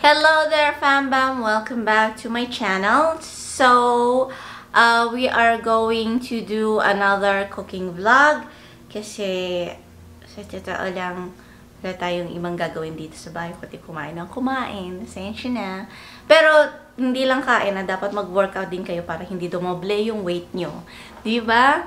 Hello there, Fambam! Welcome back to my channel. So, uh, we are going to do another cooking vlog kasi sa totoo lang wala tayong ibang gagawin dito sa bahay kundi kumain ng kumain. Sensya na. Pero, hindi lang kain na dapat mag-workout din kayo para hindi dumoble yung weight nyo. Ba?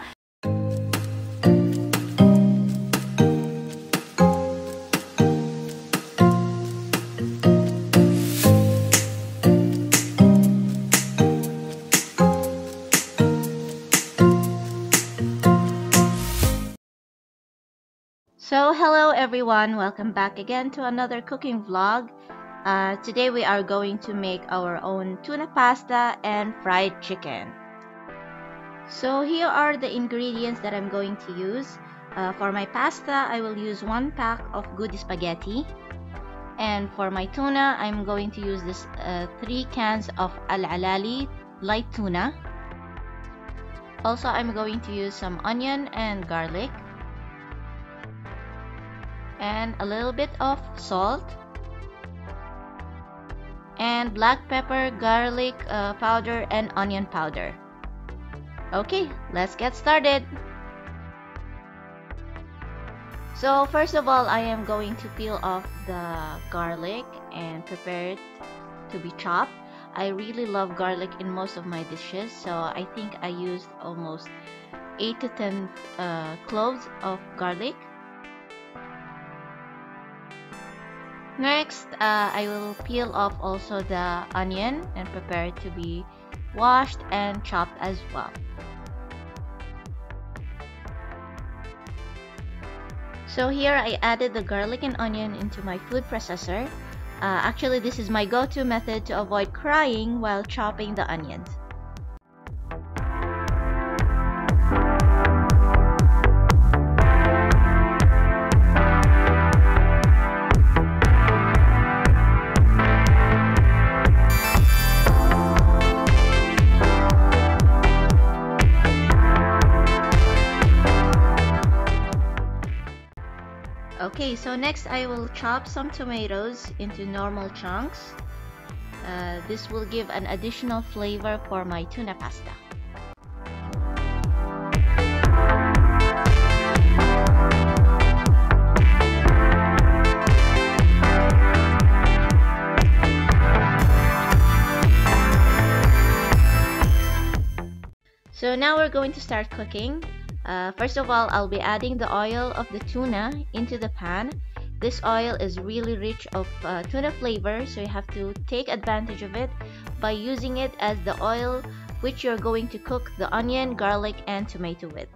So, hello everyone! Welcome back again to another cooking vlog. Uh, today we are going to make our own tuna pasta and fried chicken. So here are the ingredients that I'm going to use. Uh, for my pasta, I will use one pack of good spaghetti. And for my tuna, I'm going to use this uh, three cans of al-alali light tuna. Also, I'm going to use some onion and garlic and a little bit of salt and black pepper, garlic uh, powder and onion powder. Okay, let's get started. So first of all, I am going to peel off the garlic and prepare it to be chopped. I really love garlic in most of my dishes, so I think I used almost 8 to 10 uh, cloves of garlic. Next, uh, I will peel off also the onion and prepare it to be washed and chopped as well. So here I added the garlic and onion into my food processor. Uh, actually, this is my go-to method to avoid crying while chopping the onions. Okay, so next I will chop some tomatoes into normal chunks. Uh, this will give an additional flavor for my tuna pasta. So now we're going to start cooking. Uh, first of all, I'll be adding the oil of the tuna into the pan. This oil is really rich of uh, tuna flavor, so you have to take advantage of it by using it as the oil which you're going to cook the onion, garlic, and tomato with.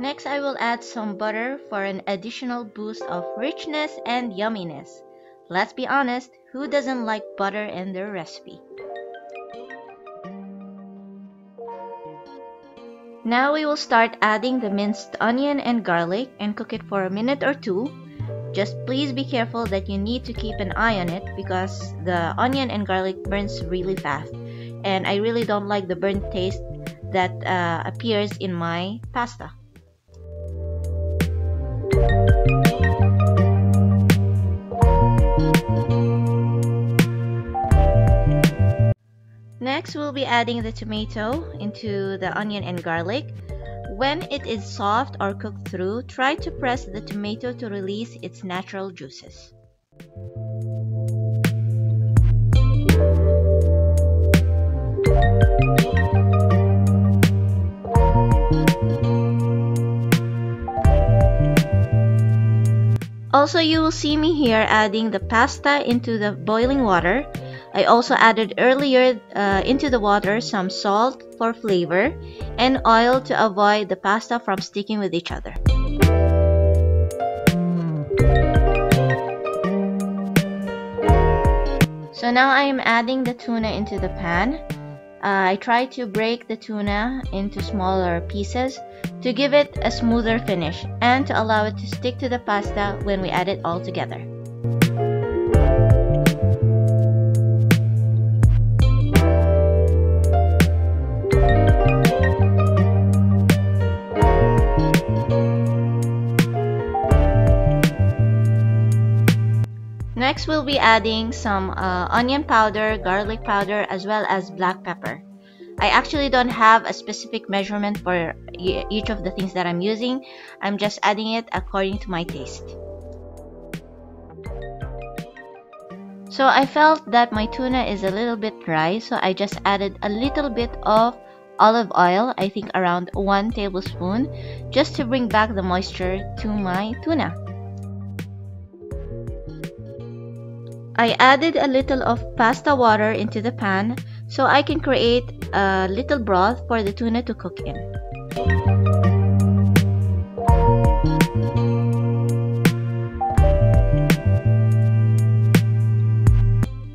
Next, I will add some butter for an additional boost of richness and yumminess. Let's be honest, who doesn't like butter in their recipe? Now we will start adding the minced onion and garlic and cook it for a minute or two. Just please be careful that you need to keep an eye on it because the onion and garlic burns really fast and I really don't like the burnt taste that uh, appears in my pasta. Next, we'll be adding the tomato into the onion and garlic. When it is soft or cooked through, try to press the tomato to release its natural juices. Also, you will see me here adding the pasta into the boiling water. I also added earlier uh, into the water some salt for flavor and oil to avoid the pasta from sticking with each other. So now I am adding the tuna into the pan. I try to break the tuna into smaller pieces to give it a smoother finish and to allow it to stick to the pasta when we add it all together. Next, we'll be adding some uh, onion powder, garlic powder, as well as black pepper. I actually don't have a specific measurement for each of the things that I'm using. I'm just adding it according to my taste. So I felt that my tuna is a little bit dry, so I just added a little bit of olive oil, I think around 1 tablespoon, just to bring back the moisture to my tuna. I added a little of pasta water into the pan so I can create a little broth for the tuna to cook in.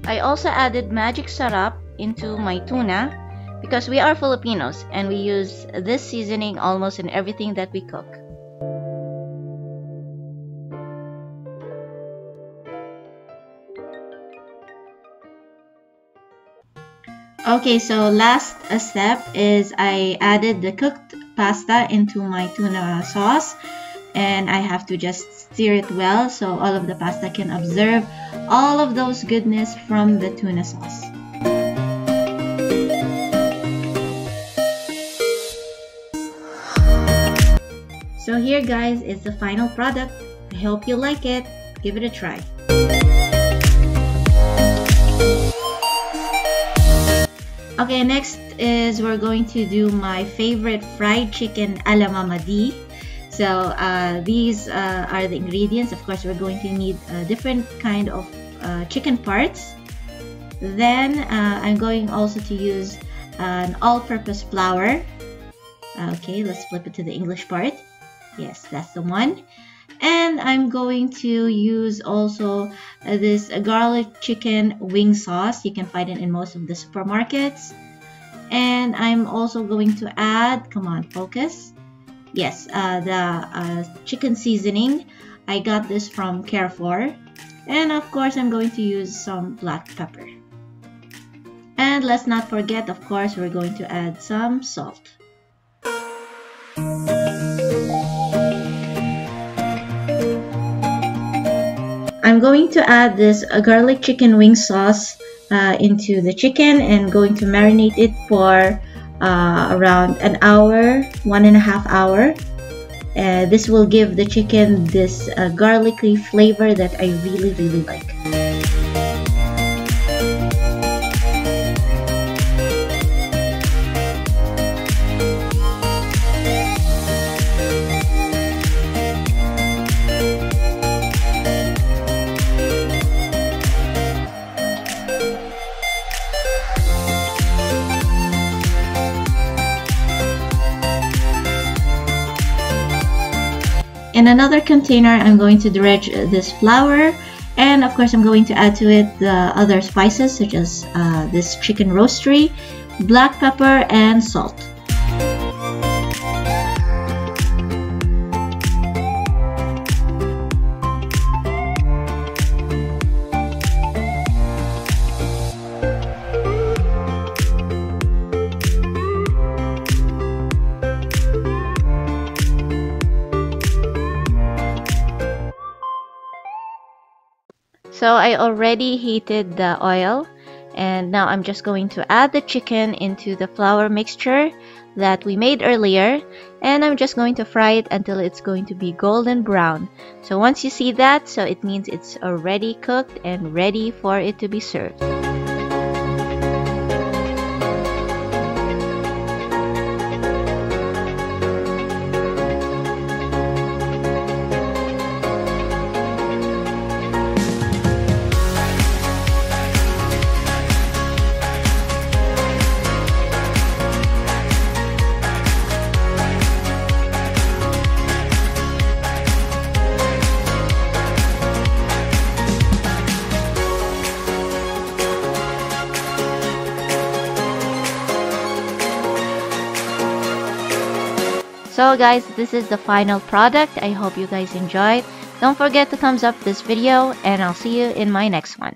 I also added magic sarap into my tuna because we are Filipinos and we use this seasoning almost in everything that we cook. Okay, so last step is I added the cooked pasta into my tuna sauce and I have to just stir it well so all of the pasta can absorb all of those goodness from the tuna sauce. So here guys is the final product. I hope you like it. Give it a try. Okay, next is we're going to do my favorite fried chicken a la Mama Dee. So uh, these uh, are the ingredients. Of course, we're going to need a different kind of uh, chicken parts. Then uh, I'm going also to use an all-purpose flour. Okay, let's flip it to the English part. Yes, that's the one and I'm going to use also uh, this garlic chicken wing sauce. You can find it in most of the supermarkets. And I'm also going to add come on focus. Yes uh, the uh, chicken seasoning. I got this from Carrefour. And of course I'm going to use some black pepper. And let's not forget of course we're going to add some salt I'm going to add this uh, garlic chicken wing sauce uh, into the chicken and going to marinate it for uh, around an hour, one and a half hour. Uh, this will give the chicken this uh, garlicky flavor that I really really like. In another container, I'm going to dredge this flour and of course I'm going to add to it the other spices such as uh, this chicken roastery, black pepper and salt. So I already heated the oil and now I'm just going to add the chicken into the flour mixture that we made earlier and I'm just going to fry it until it's going to be golden brown. So once you see that, so it means it's already cooked and ready for it to be served. So guys, this is the final product. I hope you guys enjoyed. Don't forget to thumbs up this video and I'll see you in my next one.